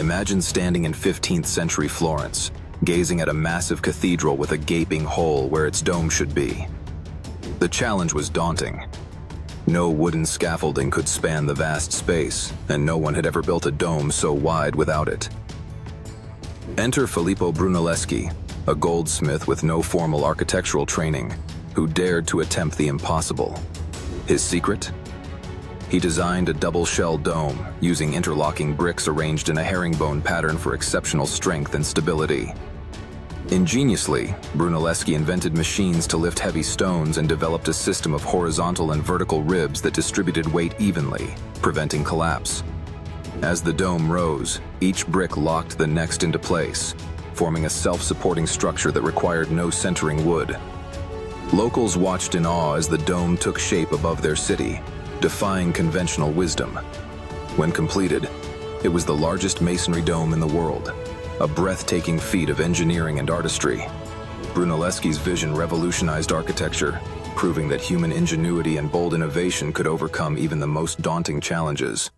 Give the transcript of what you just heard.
Imagine standing in 15th century Florence, gazing at a massive cathedral with a gaping hole where its dome should be. The challenge was daunting. No wooden scaffolding could span the vast space, and no one had ever built a dome so wide without it. Enter Filippo Brunelleschi, a goldsmith with no formal architectural training, who dared to attempt the impossible. His secret? He designed a double-shell dome using interlocking bricks arranged in a herringbone pattern for exceptional strength and stability. Ingeniously, Brunelleschi invented machines to lift heavy stones and developed a system of horizontal and vertical ribs that distributed weight evenly, preventing collapse. As the dome rose, each brick locked the next into place, forming a self-supporting structure that required no centering wood. Locals watched in awe as the dome took shape above their city, defying conventional wisdom. When completed, it was the largest masonry dome in the world, a breathtaking feat of engineering and artistry. Brunelleschi's vision revolutionized architecture, proving that human ingenuity and bold innovation could overcome even the most daunting challenges.